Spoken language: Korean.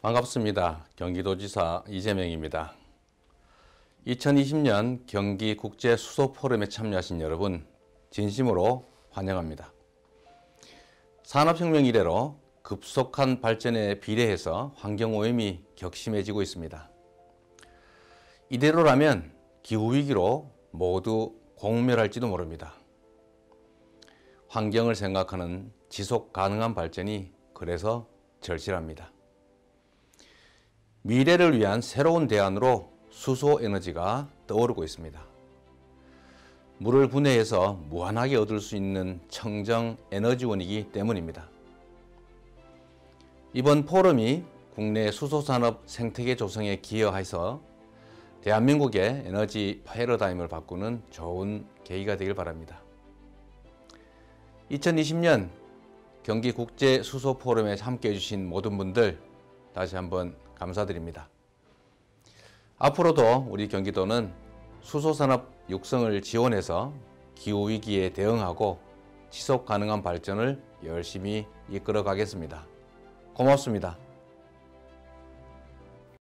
반갑습니다. 경기도지사 이재명입니다. 2020년 경기 국제 수소 포럼에 참여하신 여러분 진심으로 환영합니다. 산업혁명 이래로 급속한 발전에 비례해서 환경오염이 격심해지고 있습니다. 이대로라면 기후위기로 모두 공멸할지도 모릅니다. 환경을 생각하는 지속 가능한 발전이 그래서 절실합니다. 미래를 위한 새로운 대안으로 수소 에너지가 떠오르고 있습니다. 물을 분해해서 무한하게 얻을 수 있는 청정 에너지원이기 때문입니다. 이번 포럼이 국내 수소산업 생태계 조성에 기여해서 대한민국의 에너지 패러다임을 바꾸는 좋은 계기가 되길 바랍니다. 2020년 경기 국제 수소 포럼에 함께 해 주신 모든 분들 다시 한번 감사드립니다. 앞으로도 우리 경기도는 수소산업 육성을 지원해서 기후위기에 대응하고 지속 가능한 발전을 열심히 이끌어 가겠습니다. 고맙습니다.